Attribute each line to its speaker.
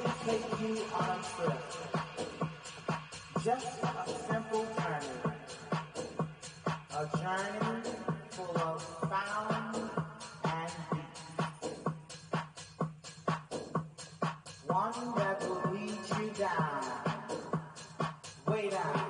Speaker 1: take you on a trip. Just a simple journey. A journey full of sound and beat. One that will lead you down, way down.